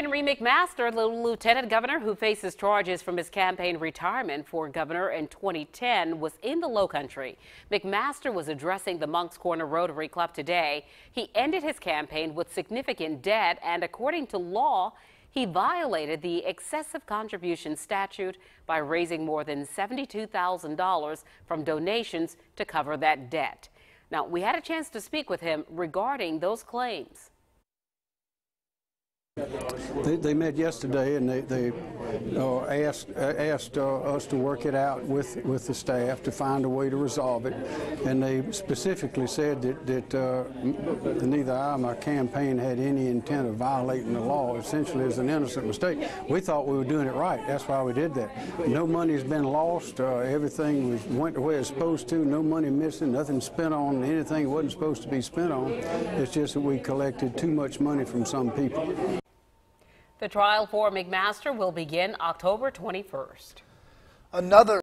Henry McMaster, the lieutenant governor who faces charges from his campaign retirement for governor in 2010, was in the Low Country. McMaster was addressing the Moncks Corner Rotary Club today. He ended his campaign with significant debt, and according to law, he violated the excessive contribution statute by raising more than $72,000 from donations to cover that debt. Now, we had a chance to speak with him regarding those claims. They, they met yesterday and they, they uh, asked, uh, asked uh, us to work it out with, with the staff to find a way to resolve it. And they specifically said that, that uh, neither I or my campaign had any intent of violating the law. Essentially, it's an innocent mistake. We thought we were doing it right. That's why we did that. No money has been lost. Everything was, went the way it's supposed to. No money missing. Nothing spent on anything it wasn't supposed to be spent on. It's just that we collected too much money from some people. The trial for McMaster will begin October 21st. Another